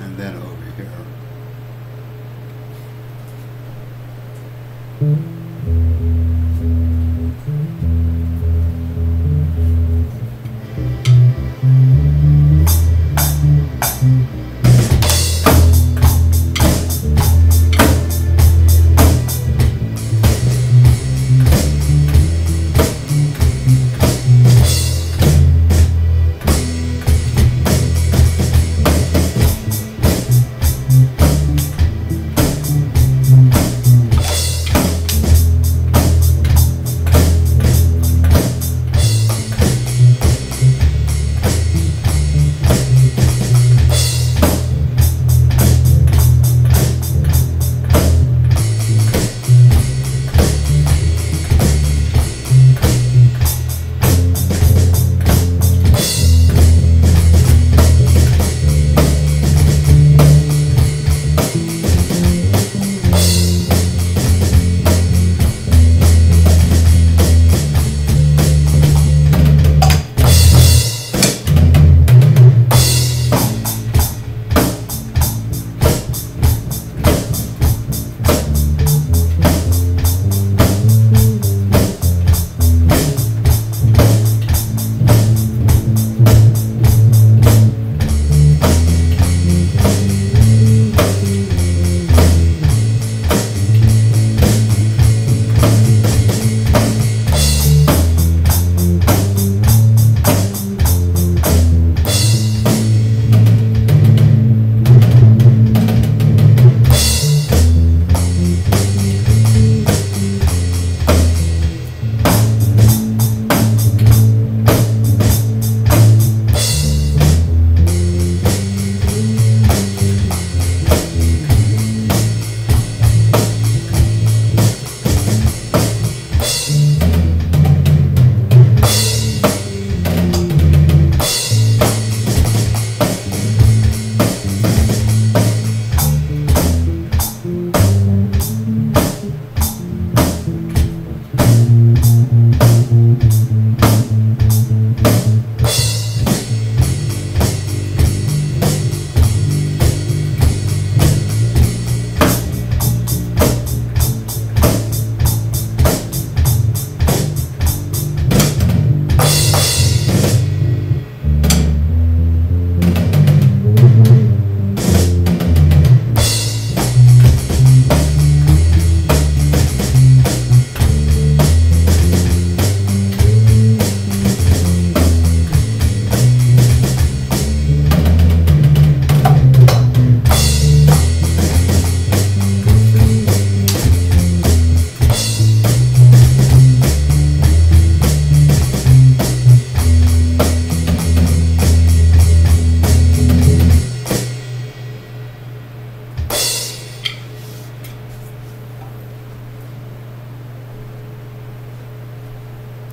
and then over here.